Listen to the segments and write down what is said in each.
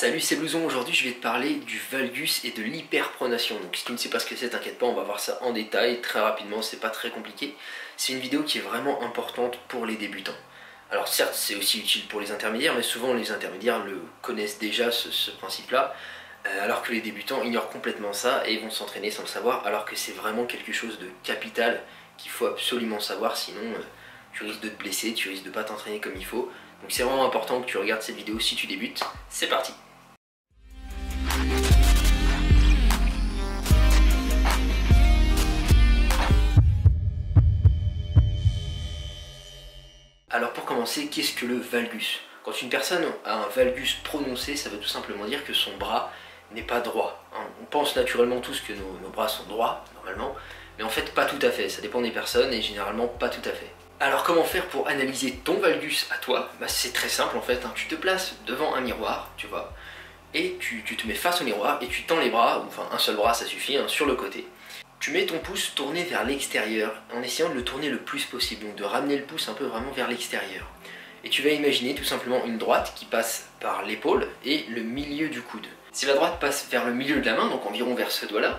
Salut, c'est Blouson. Aujourd'hui, je vais te parler du valgus et de l'hyperpronation. Donc, si tu ne sais pas ce que c'est, t'inquiète pas, on va voir ça en détail très rapidement. C'est pas très compliqué. C'est une vidéo qui est vraiment importante pour les débutants. Alors, certes, c'est aussi utile pour les intermédiaires, mais souvent les intermédiaires le connaissent déjà ce, principe-là, euh, alors que les débutants ignorent complètement ça et vont s'entraîner sans le savoir, alors que c'est vraiment quelque chose de capital qu'il faut absolument savoir, sinon euh, tu risques de te blesser, tu risques de pas t'entraîner comme il faut. Donc c'est vraiment important que tu regardes cette vidéo si tu débutes. C'est parti Alors pour commencer, qu'est-ce que le valgus? Quand une personne a un valgus prononcé, ça veut tout simplement dire que son bras n'est pas droit. Hein. On pense naturellement tous que nos, bras sont droits, normalement, mais en fait pas tout à fait, ça dépend des personnes et généralement pas tout à fait. Alors comment faire pour analyser ton valgus à toi? Bah, C'est très simple en fait, hein. tu te places devant un miroir, tu vois, et tu, te mets face au miroir et tu tends les bras, enfin un seul bras ça suffit, hein, sur le côté. Tu mets ton pouce tourné vers l'extérieur en essayant de le tourner le plus possible, donc de ramener le pouce un peu vraiment vers l'extérieur. Et tu vas imaginer tout simplement une droite qui passe par l'épaule et le milieu du coude. Si la droite passe vers le milieu de la main, donc environ vers ce doigt-là,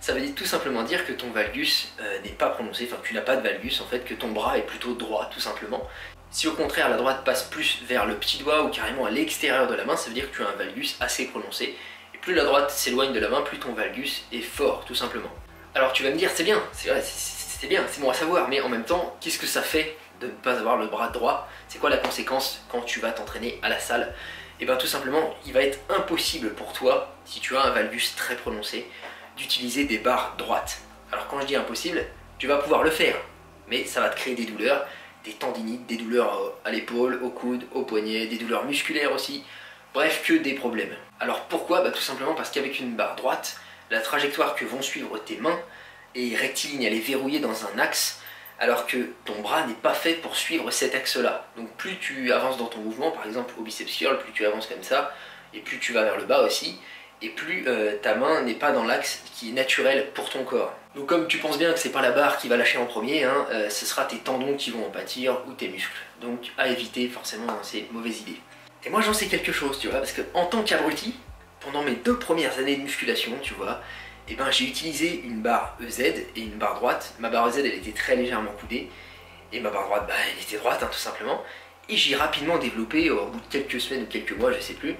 ça veut tout simplement dire que ton valgus euh, n'est pas prononcé, enfin tu n'as pas de valgus en fait, que ton bras est plutôt droit tout simplement. Si au contraire la droite passe plus vers le petit doigt ou carrément à l'extérieur de la main, ça veut dire que tu as un valgus assez prononcé. Et plus la droite s'éloigne de la main, plus ton valgus est fort tout simplement. Alors tu vas me dire c'est bien, c'est bien, c'est bon à savoir, mais en même temps, qu'est-ce que ça fait de ne pas avoir le bras droit? C'est quoi la conséquence quand tu vas t'entraîner à la salle? Et eh bien tout simplement, il va être impossible pour toi, si tu as un valgus très prononcé, d'utiliser des barres droites. Alors quand je dis impossible, tu vas pouvoir le faire, mais ça va te créer des douleurs, des tendinites, des douleurs à l'épaule, au coude, au poignet, des douleurs musculaires aussi, bref que des problèmes. Alors pourquoi? Bah, Tout simplement parce qu'avec une barre droite, la trajectoire que vont suivre tes mains est rectiligne, elle est verrouillée dans un axe, alors que ton bras n'est pas fait pour suivre cet axe-là. Donc plus tu avances dans ton mouvement, par exemple au biceps curl, plus tu avances comme ça, et plus tu vas vers le bas aussi, et plus euh, ta main n'est pas dans l'axe qui est naturel pour ton corps. Donc comme tu penses bien que c'est pas la barre qui va lâcher en premier, hein, euh, ce sera tes tendons qui vont en pâtir ou tes muscles. Donc à éviter forcément ces mauvaises idées. Et moi j'en sais quelque chose, tu vois, parce que en tant qu'abruti, pendant mes deux premières années de musculation, tu vois, eh ben, j'ai utilisé une barre EZ et une barre droite. Ma barre EZ elle était très légèrement coudée et ma barre droite bah, elle était droite hein, tout simplement. Et j'ai rapidement développé, au bout de quelques semaines ou quelques mois, je sais plus,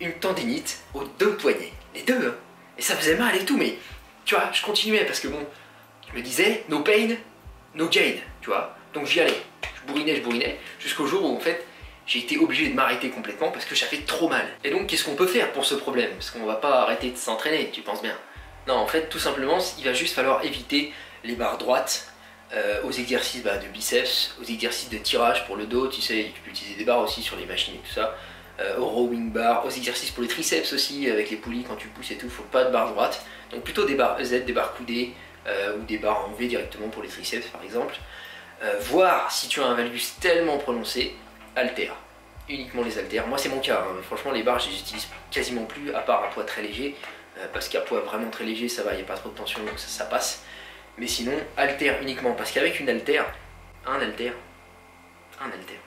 une tendinite aux deux poignets. Les deux, hein. Et ça faisait mal et tout, mais tu vois, je continuais parce que bon, je me disais, no pain, no gain, tu vois. Donc j'y allais. Je bourrinais, je bourrinais, jusqu'au jour où en fait, j'ai été obligé de m'arrêter complètement parce que j'avais trop mal. Et donc, qu'est-ce qu'on peut faire pour ce problème? Parce qu'on va pas arrêter de s'entraîner, tu penses bien. Non, en fait, tout simplement, il va juste falloir éviter les barres droites euh, aux exercices bah, de biceps, aux exercices de tirage pour le dos, tu sais, tu peux utiliser des barres aussi sur les machines et tout ça. Euh, au rowing bar, aux exercices pour les triceps aussi, avec les poulies quand tu pousses et tout, faut pas de barre droite. Donc plutôt des barres Z, des barres coudées, euh, ou des barres en V directement pour les triceps par exemple. Euh, voir si tu as un valgus tellement prononcé, alter. Uniquement les haltères. Moi c'est mon cas, hein. franchement les barres je les utilise quasiment plus, à part un poids très léger, parce qu'un poids vraiment très léger ça va, il n'y a pas trop de tension donc ça, passe. Mais sinon, alter uniquement, parce qu'avec une alter, un alter, un alter,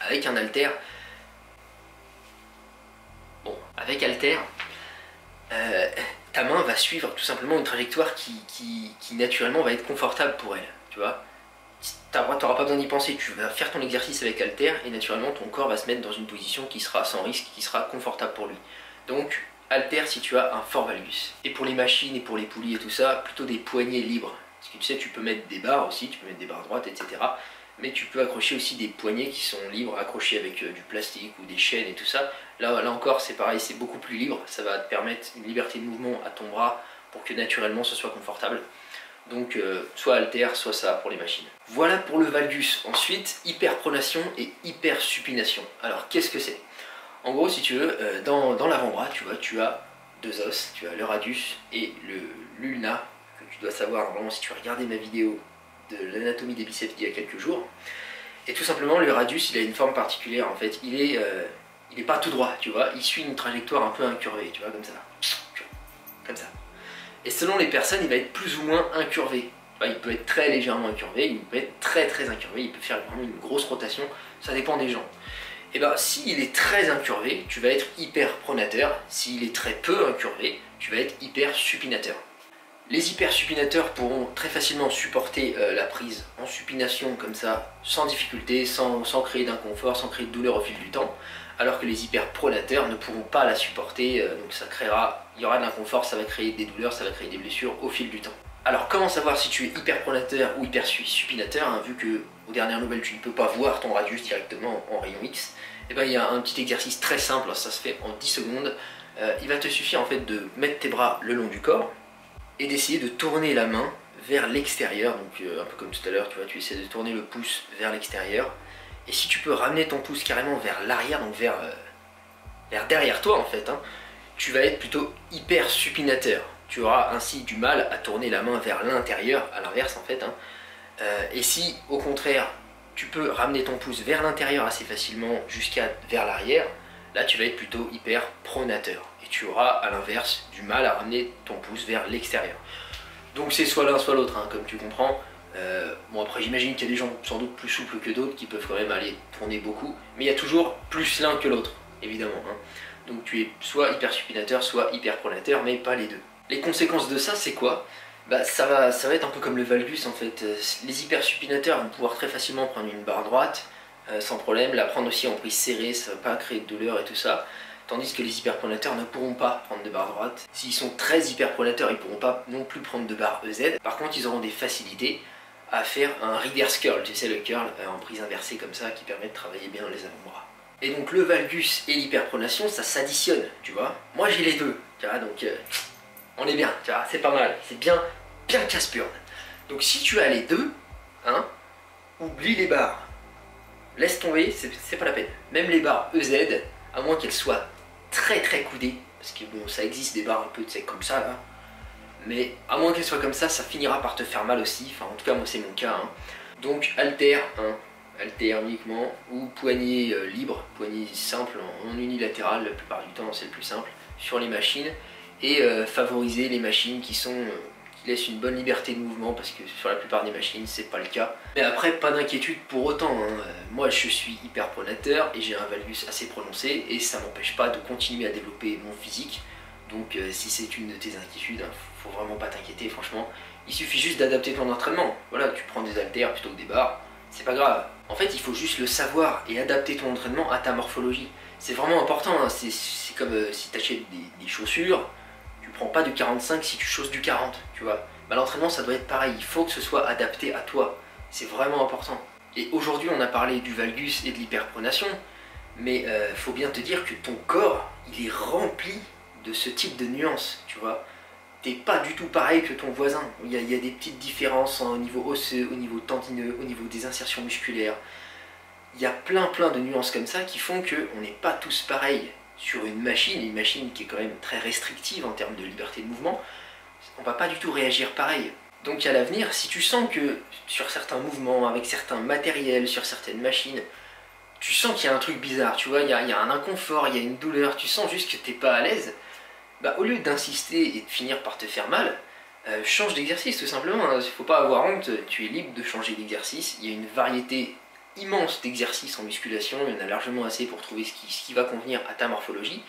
avec un alter, Bon, avec Alter, euh, ta main va suivre tout simplement une trajectoire qui, naturellement va être confortable pour elle, tu vois. Tu n'auras pas besoin d'y penser, tu vas faire ton exercice avec Alter et naturellement ton corps va se mettre dans une position qui sera sans risque, qui sera confortable pour lui. Donc, Alter si tu as un fort valgus. Et pour les machines et pour les poulies et tout ça, plutôt des poignées libres. Parce que tu sais, tu peux mettre des barres aussi, tu peux mettre des barres droites, etc mais tu peux accrocher aussi des poignets qui sont libres, accrochés avec euh, du plastique ou des chaînes et tout ça. Là, là encore, c'est pareil, c'est beaucoup plus libre, ça va te permettre une liberté de mouvement à ton bras pour que naturellement ce soit confortable. Donc euh, soit alter, soit ça pour les machines. Voilà pour le valgus. Ensuite, hyperpronation et hypersupination. Alors qu'est-ce que c'est? En gros, si tu veux, euh, dans, l'avant-bras, tu vois, tu as deux os, tu as le radius et le l'ulna, que tu dois savoir normalement si tu as regardé ma vidéo de l'anatomie des biceps d'il y a quelques jours. Et tout simplement, le radius, il a une forme particulière en fait. Il est, euh, il est pas tout droit, tu vois. Il suit une trajectoire un peu incurvée, tu vois, comme ça. Comme ça. Et selon les personnes, il va être plus ou moins incurvé. il peut être très légèrement incurvé, il peut être très très incurvé, il peut faire vraiment une grosse rotation, ça dépend des gens. Et ben s'il est très incurvé, tu vas être hyper pronateur. S'il est très peu incurvé, tu vas être hyper supinateur. Les hypersupinateurs pourront très facilement supporter euh, la prise en supination comme ça, sans difficulté, sans, créer d'inconfort, sans créer de douleur au fil du temps, alors que les hyperpronateurs ne pourront pas la supporter, euh, donc ça créera, il y aura de l'inconfort, ça va créer des douleurs, ça va créer des blessures au fil du temps. Alors comment savoir si tu es hyperpronateur ou hypersupinateur, hein, vu que aux dernières nouvelles tu ne peux pas voir ton radius directement en rayon X, et eh ben il y a un petit exercice très simple, ça se fait en 10 secondes, euh, il va te suffire en fait de mettre tes bras le long du corps, et d'essayer de tourner la main vers l'extérieur. Donc euh, un peu comme tout à l'heure, tu vois, tu essaies de tourner le pouce vers l'extérieur. Et si tu peux ramener ton pouce carrément vers l'arrière, donc vers, euh, vers derrière toi en fait, hein, tu vas être plutôt hyper supinateur. Tu auras ainsi du mal à tourner la main vers l'intérieur, à l'inverse en fait. Hein. Euh, et si au contraire tu peux ramener ton pouce vers l'intérieur assez facilement jusqu'à vers l'arrière, là tu vas être plutôt hyper pronateur tu auras à l'inverse du mal à ramener ton pouce vers l'extérieur. Donc c'est soit l'un soit l'autre, hein, comme tu comprends. Euh, bon après j'imagine qu'il y a des gens sans doute plus souples que d'autres qui peuvent quand même aller tourner beaucoup, mais il y a toujours plus l'un que l'autre, évidemment. Hein. Donc tu es soit hyper supinateur, soit hyper pronateur, mais pas les deux. Les conséquences de ça, c'est quoi? Bah, ça, va, ça va être un peu comme le valgus en fait. Euh, les hyper supinateurs vont pouvoir très facilement prendre une barre droite, euh, sans problème, la prendre aussi en prise serrée, ça va pas créer de douleur et tout ça tandis que les hyperpronateurs ne pourront pas prendre de barre droite. S'ils sont très hyperpronateurs, ils ne pourront pas non plus prendre de barre EZ. Par contre, ils auront des facilités à faire un reverse curl, tu sais le curl euh, en prise inversée comme ça qui permet de travailler bien les avant-bras. Et donc le valgus et l'hyperpronation, ça s'additionne, tu vois. Moi j'ai les deux, tu vois, donc euh, on est bien, tu vois, c'est pas mal, c'est bien, bien casse Donc si tu as les deux, hein, oublie les barres. Laisse tomber, c'est pas la peine. Même les barres EZ, à moins qu'elles soient très très coudé, parce que bon, ça existe des barres un peu comme ça là, mais à moins qu'elles soient comme ça, ça finira par te faire mal aussi, enfin en tout cas moi c'est mon cas. Hein. Donc alter, hein, alter uniquement, ou poignée euh, libre, poignée simple en, unilatéral, la plupart du temps c'est le plus simple, sur les machines, et euh, favoriser les machines qui sont euh, laisse une bonne liberté de mouvement parce que sur la plupart des machines c'est pas le cas. Mais après pas d'inquiétude pour autant, hein. moi je suis hyper pronateur et j'ai un valgus assez prononcé et ça m'empêche pas de continuer à développer mon physique. Donc euh, si c'est une de tes inquiétudes, hein, faut vraiment pas t'inquiéter franchement. Il suffit juste d'adapter ton entraînement. Voilà, tu prends des haltères plutôt que des barres, c'est pas grave. En fait il faut juste le savoir et adapter ton entraînement à ta morphologie. C'est vraiment important, hein. c'est comme euh, si tu des chaussures, prends pas du 45 si tu choses du 40, tu vois. Bah, l'entraînement, ça doit être pareil. Il faut que ce soit adapté à toi. C'est vraiment important. Et aujourd'hui, on a parlé du valgus et de l'hyperpronation, mais euh, faut bien te dire que ton corps, il est rempli de ce type de nuances, tu vois. T'es pas du tout pareil que ton voisin. Il y, a, des petites différences au niveau osseux, au niveau tendineux, au niveau des insertions musculaires. Il y a plein plein de nuances comme ça qui font qu'on n'est pas tous pareils sur une machine, une machine qui est quand même très restrictive en termes de liberté de mouvement, on va pas du tout réagir pareil. Donc à l'avenir, si tu sens que sur certains mouvements, avec certains matériels, sur certaines machines, tu sens qu'il y a un truc bizarre, tu vois, il y, a, un inconfort, il y a une douleur, tu sens juste que tu n'es pas à l'aise, bah, au lieu d'insister et de finir par te faire mal, euh, change d'exercice tout simplement. Il hein. ne faut pas avoir honte, tu es libre de changer d'exercice. Il y a une variété immense d'exercices en musculation, il y en a largement assez pour trouver ce qui, va convenir à ta morphologie.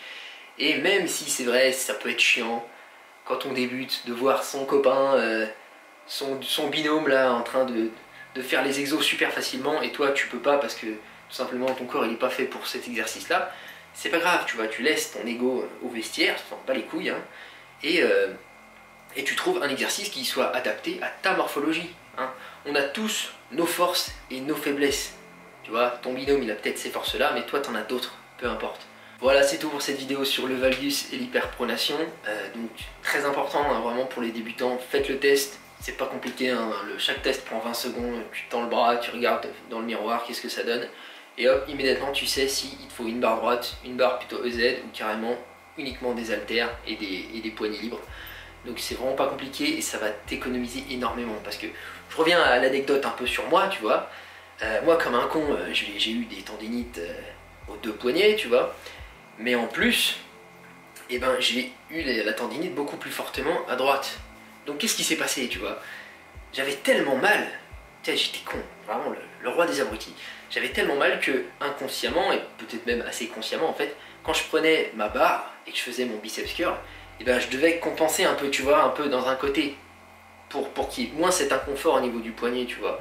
Et même si c'est vrai, ça peut être chiant quand on débute de voir son copain, euh, son, binôme là en train de, faire les exos super facilement et toi tu peux pas parce que tout simplement ton corps il est pas fait pour cet exercice là. C'est pas grave, tu vois, tu laisses ton ego au vestiaire, enfin pas les couilles, hein, et, euh, et tu trouves un exercice qui soit adapté à ta morphologie. Hein. On a tous nos forces et nos faiblesses. Tu vois, ton binôme il a peut-être ces forces-là, mais toi t'en as d'autres, peu importe. Voilà, c'est tout pour cette vidéo sur le valgus et l'hyperpronation. Euh, donc très important, hein, vraiment pour les débutants, faites le test. C'est pas compliqué, hein. chaque test prend 20 secondes, tu tends le bras, tu regardes dans le miroir, qu'est-ce que ça donne. Et hop, immédiatement tu sais si il te faut une barre droite, une barre plutôt EZ ou carrément uniquement des haltères et des, et des poignées libres. Donc c'est vraiment pas compliqué et ça va t'économiser énormément parce que je reviens à l'anecdote un peu sur moi, tu vois. Euh, moi, comme un con, euh, j'ai eu des tendinites euh, aux deux poignets, tu vois. Mais en plus, eh ben, j'ai eu la tendinite beaucoup plus fortement à droite. Donc qu'est-ce qui s'est passé, tu vois? J'avais tellement mal j'étais con, vraiment le, roi des abrutis. J'avais tellement mal que inconsciemment, et peut-être même assez consciemment en fait, quand je prenais ma barre et que je faisais mon biceps curl, et eh ben je devais compenser un peu, tu vois, un peu dans un côté pour, pour qu'il y ait moins cet inconfort au niveau du poignet, tu vois.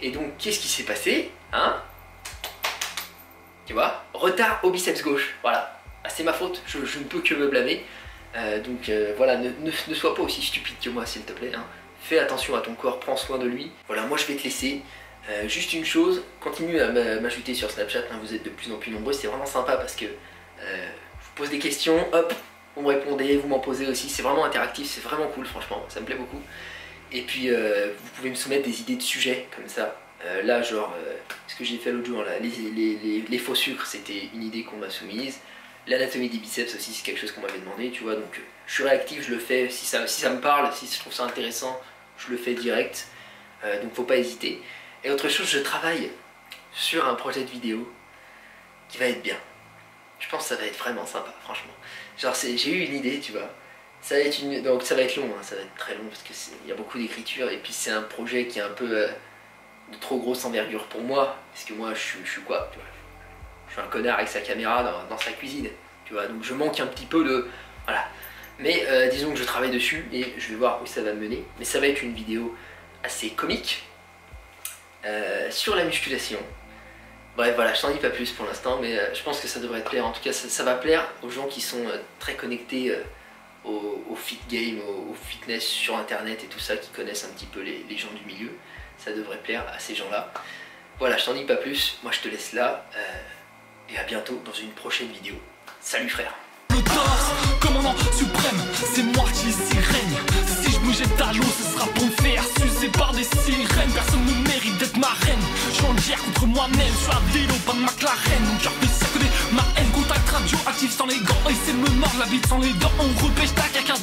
Et donc, qu'est-ce qui s'est passé Hein? Tu vois Retard au biceps gauche. Voilà. Ah, c'est ma faute, je, ne peux que me blâmer. Euh, donc euh, voilà, ne, sois pas aussi stupide que moi, s'il te plaît. Hein. Fais attention à ton corps, prends soin de lui. Voilà, moi je vais te laisser. Euh, juste une chose, continue à m'ajouter sur Snapchat, hein. vous êtes de plus en plus nombreux, c'est vraiment sympa parce que je vous pose des questions, hop, vous me répondez, vous m'en posez aussi, c'est vraiment interactif, c'est vraiment cool franchement, ça me plaît beaucoup. Et puis euh, vous pouvez me soumettre des idées de sujets comme ça. Euh, là, genre, euh, ce que j'ai fait l'autre jour, là, les, faux sucres, c'était une idée qu'on m'a soumise. L'anatomie des biceps aussi, c'est quelque chose qu'on m'avait demandé, tu vois. Donc je suis réactif, je le fais. Si ça me parle, si je trouve ça intéressant, je le fais direct. donc faut pas hésiter. Et autre chose, je travaille sur un projet de vidéo qui va être bien. Je pense que ça va être vraiment sympa, franchement. Genre, j'ai eu une idée, tu vois. Ça va être une... Donc ça va être long, hein, ça va être très long parce qu'il y a beaucoup d'écriture et puis c'est un projet qui est un peu euh, de trop grosse envergure pour moi. Parce que moi je, suis quoi Je suis un connard avec sa caméra dans, sa cuisine. Tu vois, donc je manque un petit peu de... Voilà. Mais euh, disons que je travaille dessus et je vais voir où ça va me mener. Mais ça va être une vidéo assez comique euh, sur la musculation. Bref, voilà, je t'en dis pas plus pour l'instant, mais je pense que ça devrait te plaire. En tout cas, ça, va plaire aux gens qui sont très connectés au, fit game, au, fitness sur internet et tout ça, qui connaissent un petit peu les, gens du milieu. Ça devrait plaire à ces gens-là. Voilà, je t'en dis pas plus, moi je te laisse là, euh, et à bientôt dans une prochaine vidéo. Salut frère commandant suprême, c'est moi qui ici règne. Si je bougeais ta l'eau, ce sera pour me faire sucer par des sirènes. Personne ne mérite d'être ma reine. Je suis en contre moi-même, je suis à vélo, pas de McLaren. Mon cœur de ma haine, contact radioactif sans les gants. Essaie de me mordre la bite sans les dents. On repêche ta caca